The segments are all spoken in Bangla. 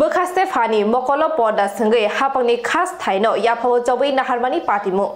बखास्ते फानी मकल पर्दासँगै हापाङने खास थाइन याफाव चबै नाहारमानी पाटिमो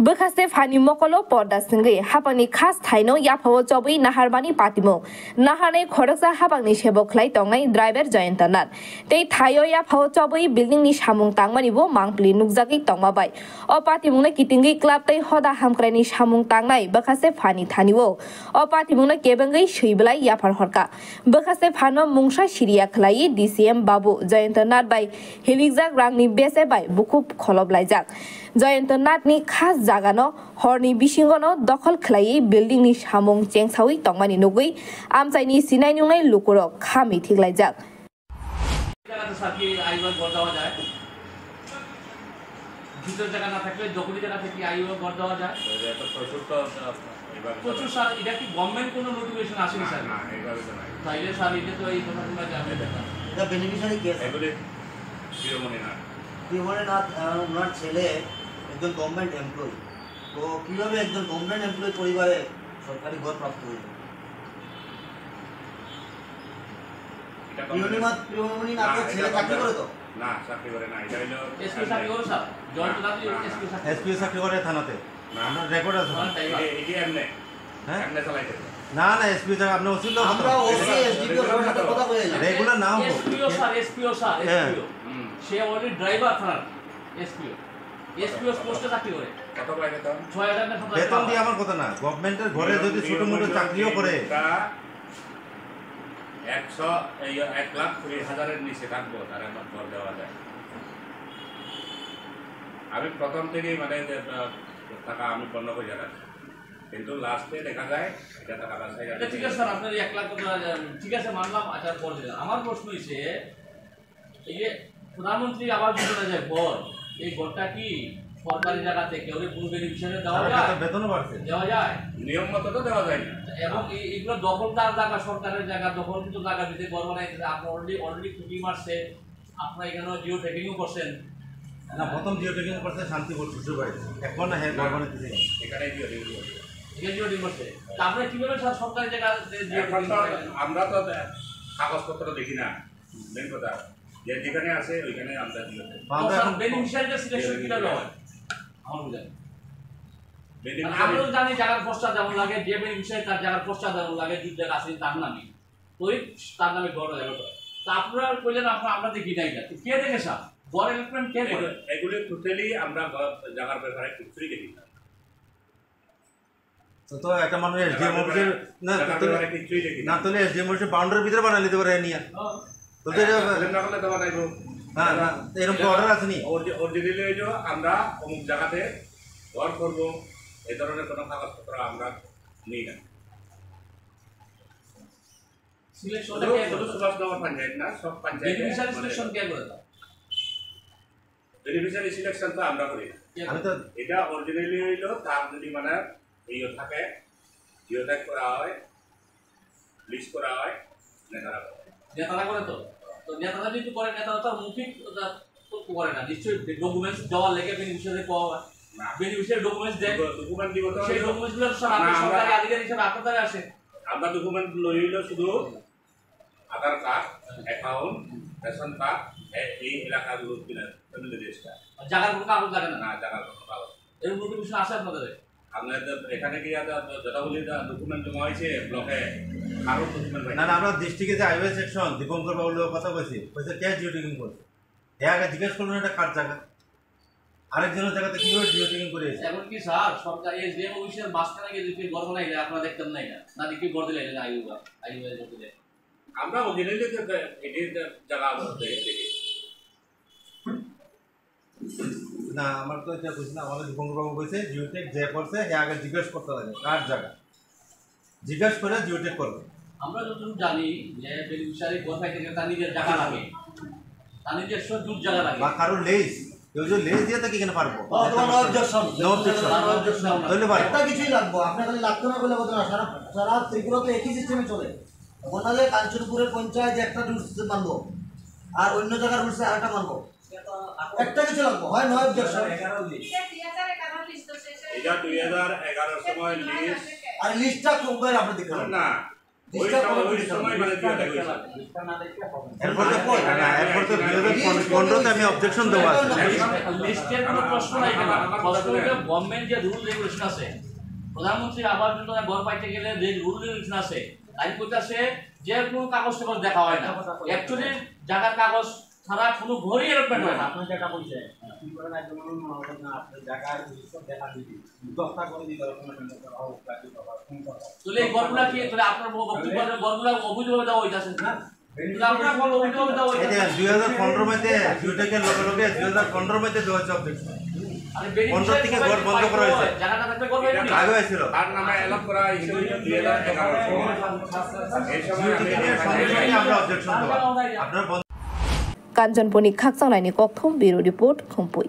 बोखास्ते फानी मकलो पर्दा सिंगै हापानि खास थाइनो याफाव चबै नाहारबानि पातिमो नाहारनै खरकसा हापांनि सेबो खलाइ तंनाय ड्राइभार जयन्त नाथ तै थायो याफाव चबै बिल्डिं नि सामुं तांमानि बो मांप्लि नुकजागै तंमाबाय अ पातिमुंनै कितिंगै क्लाब तै हदा हामक्राइनि सामुं तांनाय बोखास्ते फानी थानिवो अ पातिमुंनै केबंगै सैबलाय याफार हरका बोखास्ते फानो मुंसा सिरिया खलाइ डिसिएम बाबु जयन्त नाथ बाय हेलिकजाक रांनि बेसे बाय बुकुब खलबलायजाक जयन्त नाथनि खास জাগানো হরনি বিশিঙ্গনো দখল খেলাই বিল্ডিংনি সামং চেংসাউই তংমানি নগুই আমচাইনি সিনাই নুংনাই লুকুর খামি ঠিকলাই যাক ভিতর জায়গা না থাকলে দখলি জায়গা থেকে আইও ঘর দেওয়া যায় প্রচুর স্যার এটা কি গভর্নমেন্ট কোনো নোটিফিকেশন আসেনি স্যার তাইলে স্যার এটা তো এই কথাগুলো যাবে এটা বেনিফিশিয়ারি কে প্রিয়মণিনাথ ওনার ছেলে একজন গভর্নমেন্ট এমপ্লয়ি তো কীভাবে একজন গভর্নমেন্ট এমপ্লয়ি পরিবারে সরকারি ঘর প্রাপ্ত হয়েছে প্রিয়মণিনাথ প্রিয়মণিনাথের ছেলে চাকরি করে তো? না চাকরি করে না এটা হইল এসপি চাকরি করো স্যার। জয়ন্ত নাথ এসপি চাকরি এসপি চাকরি করে থানাতে। আমরা রেকর্ড আছে। এটি- এমনে হ্যাঁ? এমনে চালাইতে না না এসপি চাকরি আপনি ওসিল আমরা ওসি এসডিপিও সবার সাথে কথা বলে রেগুলার নাম এসপিও স্যার এসপিও স্যার হ্যাঁ। এসপিও সে অলরেডি ড্রাইভার থানার। এসপিও এসপিও পোস্টে চাকরি করে। কত পাই বেতন? বেতন দিয়ে টাকা। আমার কথা না। গভর্নমেন্টের ঘরে যদি ছোট মোটো চাকরিও করে। একশো এক লাখ কুড়ি হাজারের নিচে থাকব তার আমার ঘর দেওয়া যায়। আমি প্রথম থেকেই মানে টাকা আমি বন্ধ করে জানাই কিন্তু লাস্টে দেখা যায় এটা টাকা বাসায় এটা ঠিক আছে স্যার আপনার এক লাখ ঠিক আছে মানলাম আচার পর আমার প্রশ্ন হচ্ছে এই যে প্রধানমন্ত্রী আবাস যোজনা যে ঘর এই ঘরটা কি সরকারি জায়গা থেকে ওদের কোনো বেনিফিশিয়ারি দেওয়া যায় কাছে বেতনও বাড়ছে। দেওয়া যায়? নিয়ম মতো তো দেওয়া যায় না। এবং এই- এগুলো দখলদার জায়গা? সরকারের জায়গা। দখলকৃত জায়গা দিতে ঘর বানাইতে আপনার অলরেডি অলরেডি খুঁটি মারছে। আপনার এখানেও জিও ট্রেকিংও করছেন। না প্রথম জিও টেকিং করছে শান্তিপুর শ্বশুর বাড়ি এখন না হ্যাঁ ঘর বানাইতেছে। এখানে। জিও ট্রেকিং করছে। তা আপনারা কীভাবে এখন ট্রেকিং? আমরা তো কাগজপত্র দেখি না। মেন কথা যে যেখানে আছে ওইখানে আমরা দিও আমরা সিলেকশন কীভাবে হয় আমার বুঝেন আমরাও জানি জায়গার পশ্চাৎ যেমন লাগে যে বেনিফিশিয়ারি তার জায়গার পশ্চাৎ যেমন লাগে যে জায়গা আছে তার নামে ওই তার নামে গড় যাবে তা আপনারা কইলেন আপনারা আমরা দেখি নাই না। তো কে দেখে স্যার কে করে? এগুলো- টোটালি আমরা ঘর- জায়গার ব্যাপারে কিছুই দেখি না। তো তো একটা মানুষ এসডিএম অফিসের না জায়গার তো- ব্যাপারে দেখি না। তাহলে এসডিএম অফিসের বাউন্ডারির ভিতরে বানাই নিতে পারে নিয়ে। হ্যাঁ না এরকম অর্ডার আছে নি? অরি- অরিজিনালি আমরা অমুক জায়গাতে ঘর করব এই ধরনের কোনো কাগজপত্র আমরা নিই না। আমরা করি এটা অরিজিনালি হইল তার যদি মানে ইয়ে থাকে জিওট্যাগ করা হয় লিস্ট করা হয় নেতারা করে। তো। তো নেতারা যদি করে নেতারা তো মুখিক করে না। নিশ্চয়ই ডকুমেন্টস দেওয়ার লেগে বেনিফিশিয়ারি পাওয়া হয়। বেনিফিশিয়ারি ডকুমেন্টস দেয়। ডকুমেন্ট দিব সেই ডকুমেন্টসগুলো স্যার আপনি আমরা- সরকারি আধিকারিক হিসেবে আপনার আসে। আমরা ডকুমেন্ট লই শুধু Aadhaar card account ration card এই এলাকাগুলো জায়গার কোনো কাগজ লাগে না? জায়গার কোনো কাগজ। এর নোটিফিকেশন আসে আপনাদের? আপনাদের এখানে কি যতগুলি ডকুমেন্ট জমা হয়েছে? ব্লকে আরও ডকুমেন্ট না না আমরা ডিস্ট্রিক্টে যে হাইওয়ে সেকশন দীপঙ্কর বাবুর লোক কথা বলছি বলছে কে জিও টেকিং করছে? এ আগে জিজ্ঞেস করল এটা কার জায়গা। আরেকজনের জায়গাতে কীভাবে জিও টেকিং করে? এখন কি স্যার সরকার এই যে অফিসের মাঝখানে গিয়ে যদি গড় বানাইলে আপনারা দেখতেন নাই না? না দেখি গড় দিলে আইবা আইবা গড় দিলে? আমরা অরিজিনালি এটি জায়গা দেখি না আমার তো এটা বুঝি না আমাদের দীপঙ্কর বাবু বলছে জিওটেক যে করছে এ আগে জিজ্ঞেস করতে লাগে কার জায়গা? জিজ্ঞেস করে জিওটেক করবে। আমরা যতটুকু জানি যে বেনিফিশিয়ারি পাইতে গেলে তার নিজের জায়গা লাগে। তার নিজস্ব দূর জায়গা লাগে। বা কারও লেজ কেউ যদি লেজ দিয়ে থাকে কেন পারব। পারব একটা কিছুই লাগবো। আপনি খালি লাগতো না বলে বলতে না সারা সারা ত্রিপুরা তো একই সিস্টেমে চলে। নাহলে কাঞ্চনপুরের পঞ্চায়েত একটা রুলস মানবো আর অন্য জায়গার রুলসে আরেকটা মানবো। একটা কিছু লাগবো হয় নয় অবজেকশন এটা দুই হাজার এগারোর সময় লিস্ট। আর লিস্টটা কোম্পানি আপনি দেখতে না মানে আমি অবজেকশন গভর্নমেন্ট যে রুল রেগুলেশন আছে প্রধানমন্ত্রী আবাস যোজনা ঘর পাইতে গেলে যে রুল রেগুলেশন আছে তাই কইতাছে যে কোনো কাগজ টাগজ দেখা হয় না। অ্যাকচুয়ালি জায়গার কাগজ ছাড়া কোনো ঘরই অ্যালটমেন্ট না। আপনার যেটা বলছে কি করেন হবে না আপনার জায়গার সব দেখা দিবি দশটা করে দিলে তাহলে এই ঘরগুলা কি তাহলে আপনার বক্তব্য ঘরগুলা অবৈধভাবে দেওয়া হইতাছে না। দুই হাজার পনেরো মধ্যে দুইটাকে লগে লগে দুই হাজার পনেরো মধ্যে পনেরো থেকে ঘর বন্ধ করা হয়েছে। আগে হয়েছিল। তার নামে অ্যালাপ করা হয়েছিল এই সময় আমরা অবজেকশন দেওয়া আপনার কাঞ্জনপি খাকচা নাই ককথম বিৰো ৰিপৰ্ট খুম্পই